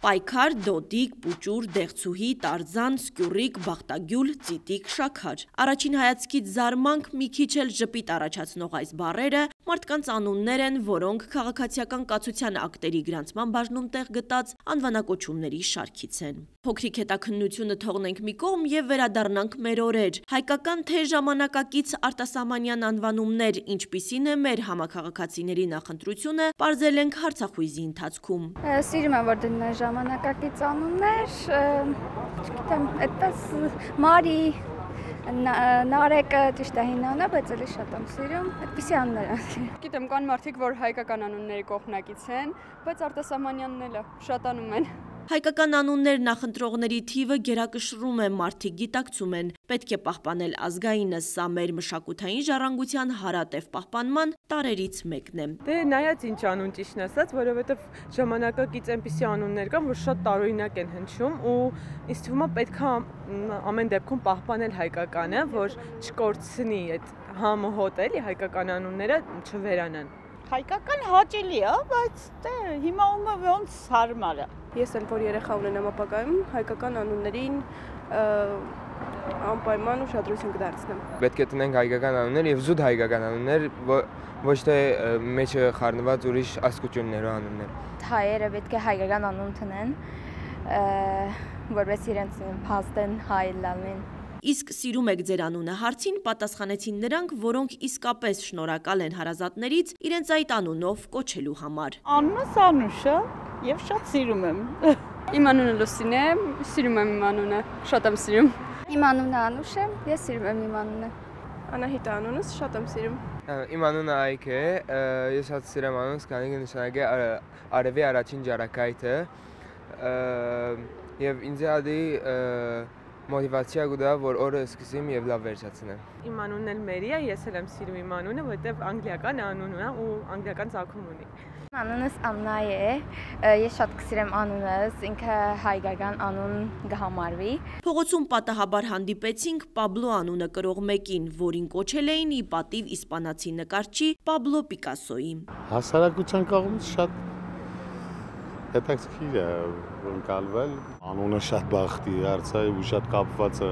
Պայքար, դոդիկ, պուճուր, դեղցուհի, տարձան, սկյուրիկ, բախտագյուլ, ծիտիկ, շաքար։ Առաջին հայացքից զարմանք մի քիչ էլ ժպիտ առաջացնող այս բառերը մարդկանց անուններ են, որոնք քաղաքացիական կացության ակտերի գրանցման բաժնում տեղ գտած անվանակոչումների շարքից են։ Փոքրիկ հետաքննությունը թողնենք մի կողմ եւ վերադառնանք մեր օրեր։ Հայկական թե ժամանակակից արտասահմանյան անվանումներ, ինչպիսին է մեր համակարգացիների նախընտրությունը, ողջել ենք հարցախույզի ընթացքում։ Սիրում եմ որ դնեն ժամանակակից անուններ, չգիտեմ, այդպես Մարի Նարեկը ճիշտ է հինանա, բայց էլի շատ եմ սիրում։ Այդպիսի անուններ եմ։ Գիտեմ, կան մարդիկ, որ հայկական անունների կողմնակից են, բայց արտասահմանյանն էլ է, շատանում են։ Հայկական անուններ նախընտրողների թիվը գերակշռում է, մարդիկ գիտակցում են։ Պետք է պահպանել ազգայինը, սա մեր մշակութային ժառանգության հարատև պահպանման տարերից մեկն է։ Դե նայած ինչ անուն ճիշտն ասած, որովհետև ժամանակակից այնպիսի անուններ կան, որ շատ տարօրինակ են հնչում ու ինձ թվում է պետք է ամեն դեպքում պահպանել հայկականը, որ չկորցնի այդ համը հոտ էլի հայկական անունները չվերանան։ Հայկական հաճելի է, բայց դե հիմա ումը ոնց հարմար է։ Ես էլ որ երեխա ունենամ ապագայում, հայկական անուններին անպայման ուշադրություն կդարձնեմ։ Պետք է տնենք հայկական անուններ եւ զուտ հայկական անուններ, ոչ թե մեջը խառնված ուրիշ ասկություններով անուններ։ Հայերը պետք է հայկական անուն տնեն, որովհետեւ իրենց փաստեն հայ լալին։ Իսկ սիրում եք ձեր անունը հարցին պատասխանեցին նրանք, որոնք իսկապես շնորհակալ են հարազատներից իրենց այդ անունով կոչելու համար։ Անունս Անուշ է եւ շատ սիրում եմ։ Իմ անունը Լուսին է, սիրում եմ իմ անունը, շատ եմ սիրում։ Իմ անունը Անուշ է, ես սիրում եմ իմ անունը։ Անահիտ անունս շատ եմ սիրում։ Իմ անունը Այք է, ես շատ սիրեմ անունս, քանի որ նշանակե արևի առաջին ջարակայթը։ Եվ ինձ ադի մոտիվացիա կուտա, որ օրը սկսեմ եւ լավ վերջացնեմ։ Իմ անունն էլ Մերի է, ես էլ եմ սիրում իմ անունը, որովհետեւ անգլիական անուն է ու անգլիական ծագում ունի։ Անունս Աննա է։ Ես շատ կսիրեմ անունս, ինքը հայկական անուն կհամարվի։ Փողոցում պատահաբար հանդիպեցինք Պաբլո անունը կրող մեկին, որին կոչել էին ի պատիվ իսպանացի նկարչի Պաբլո Պիկասոյի։ Հասարակության կողմից շատ հետաքրքիր է ընկալվել։ Անունը շատ բախտի հարց է ու շատ կապված է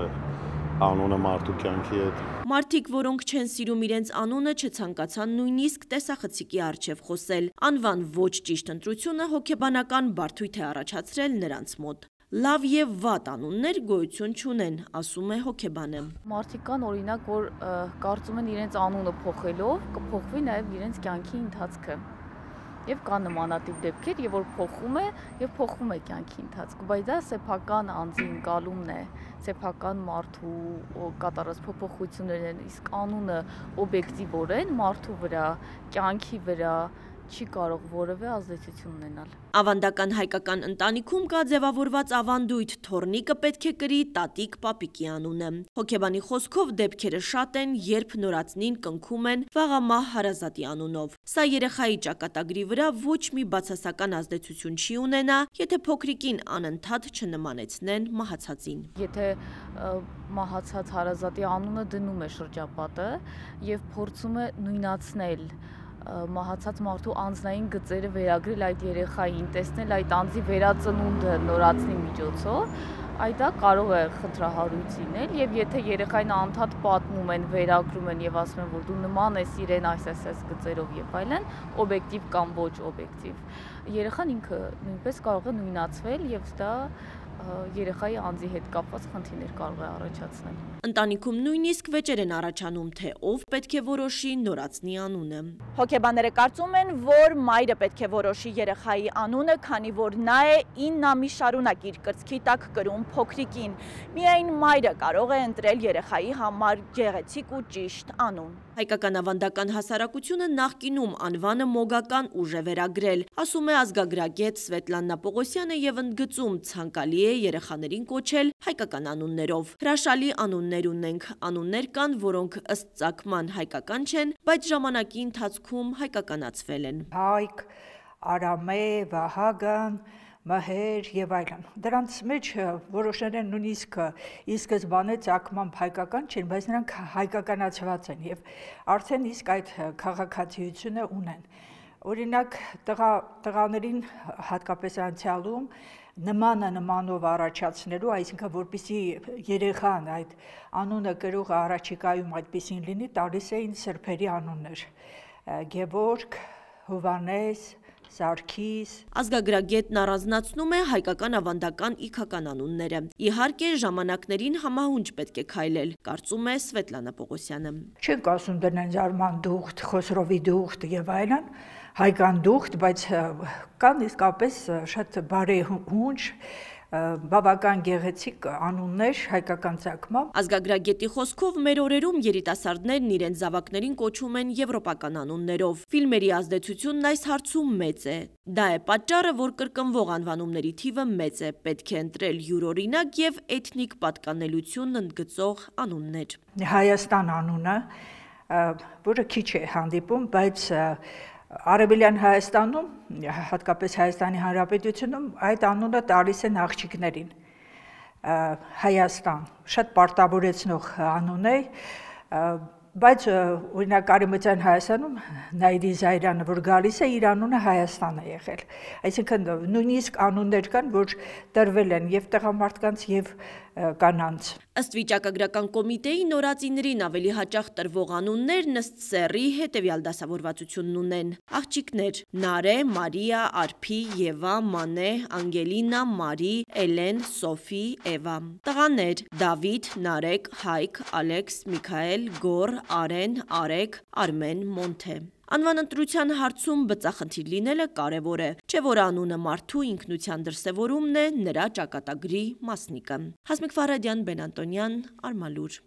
անունը մարդու կյանքի հետ։ Մարդիկ, որոնք չեն սիրում իրենց անունը, չցանկացան նույնիսկ տեսախցիկի արչև խոսել։ Անվան ոչ ճիշտ ընտրությունը հոգեբանական բարդույթ է առաջացրել նրանց մոտ։ Լավ եւ վատ անուններ գոյություն չունեն, ասում է հոգեբանը։ Մարդիկ կան օրինակ, որ կարծում են իրենց անունը փոխելով կփոխվի նաեւ իրենց կյանքի ընթացքը եւ կա նմանատիպ դեպքեր, եւ որ փոխում է եւ փոխում է կյանքի ընթացքում, բայց դա սեփական անձի ընկալումն է, սեփական մարդու կատարած փոփոխություններն են, իսկ անունը օբյեկտիվորեն մարդու վրա, կյանքի վրա, չի կարող որևէ ազդեցություն ունենալ։ Ավանդական հայկական ընտանիքում կա ձևավորված ավանդույթ թորնիկը պետք է կրի տատիկ պապիկի անունը։ Հոգեբանի խոսքով դեպքերը շատ են, երբ նորածնին կնքում են վաղամահ հարազատի անունով։ Սա երեխայի ճակատագրի վրա ոչ մի բացասական ազդեցություն չի ունենա, եթե փոքրիկին անընդհատ չնմանեցնեն մահացածին։ Եթե մահացած հարազատի անունը դնում է շրջապատը եւ փորձում է նույնացնել մահացած մարդու անձնային գծերը վերագրել այդ երեխային, տեսնել այդ անձի վերածնունդը նորացնի միջոցով, այդ դա կարող է խնդրահարույց լինել եւ եթե երեխային անդադ պատմում են, վերագրում են եւ ասում են, որ դու նման ես իրեն այս այս այս գծերով եւ այլն, օբյեկտիվ կամ ոչ օբյեկտիվ, երեխան ինքը նույնպես կարող է նույնացվել եւ դա երեխայի անձի հետ կապված խնդիրներ կարող է առաջացնել։ Ընտանիքում նույնիսկ վեճեր են առաջանում, թե ով պետք է որոշի նորածնի անունը։ Հոգեբանները կարծում են, որ մայրը պետք է որոշի երեխայի անունը, քանի որ նա է 9 ամիս շարունակ իր կրծքի տակ կրում փոքրիկին։ Միայն մայրը կարող է ընտրել երեխայի համար գեղեցիկ ու ճիշտ անուն։ Հայկական ավանդական հասարակությունը նախկինում անվանը մոգական ուժ է վերագրել, ասում է ազգագրագետ Սվետլաննա Պողոսյանը եւ ընդգծում ցանկալի է երեխաներին կոչել հայկական անուններով։ Հրաշալի անուններ ունենք, անուններ կան, որոնք ըստ ցակման հայկական չեն, բայց ժամանակի ընթացքում հայկականացվել են։ Հայկ, Արամե, Վահագն, մհեր եւ այլն։ Դրանց մեջ որոշներ են նույնիսկ ի սկզբանե ցակման հայկական չեն, բայց նրանք հայկականացված են եւ արդեն իսկ այդ քաղաքացիությունը ունեն։ Օրինակ տղա տղաներին հատկապես անցյալում նմանը նմանով առաջացնելու, այսինքն որպիսի երեխան այդ անունը կրողը առաջիկայում այդպեսին լինի, տալիս էին սրբերի անուններ։ Գևորգ, Հովանես, Սարգիս Ազգագրագետն առանձնացնում է հայկական ավանդական իքական անունները։ Իհարկե ժամանակներին համահունչ պետք է քայլել, կարծում է Սվետլանա Պողոսյանը։ Չենք ասում դնեն Զարման դուխտ, Խոսրովի դուխտ եւ այլն, հայկան դուխտ, բայց կան իսկապես շատ բարեհունչ բավական գեղեցիկ անուններ հայկական ցակմամբ։ Ազգագրագետի խոսքով մեր օրերում երիտասարդներն իրենց զավակներին կոչում են եվրոպական անուններով։ Ֆիլմերի ազդեցությունն այս հարցում մեծ է։ Դա է պատճառը, որ կրկնվող անվանումների թիվը մեծ է, պետք է ընտրել յուրօրինակ եւ էթնիկ պատկանելություն ընդգծող անուններ։ Հայաստան անունը, որը քիչ է հանդիպում, բայց Արևելյան Հայաստանում, հատկապես Հայաստանի Հանրապետությունում այդ անունը տալիս են աղջիկներին։ Հայաստան շատ պարտավորեցնող անուն է, բայց օրինակ Արևմտյան Հայաստանում Նայդի Զայրյանը որ գալիս է իր անունը Հայաստան է եղել այսինքն նույնիսկ անուններ կան որ տրվել են եւ տղամարդկանց եւ կանանց ըստ վիճակագրական կոմիտեի նորածիներին ավելի հաճախ տրվող անուններն ըստ սերի հետեւյալ դասավորվածությունն ունեն. Աղջիկներ Նարե, Մարիա, Արփի, Եվա, Մանե, Անգելինա, Մարի, Էլեն, Սոֆի, Էվա տղաներ Դավիթ, Նարեկ, Հայկ, Ալեքս, Միքայել, Գոր, Արեն, Արեկ, Արմեն, Մոնթե։ Անվան ընտրության հարցում բծախնդիր լինելը կարևոր է, չէ որ անունը մարդու ինքնության դրսևորումն է նրա ճակատագրի մասնիկը։ Հասմիկ Ֆարադյան, Բեն Անտոնյան, Արմալուր։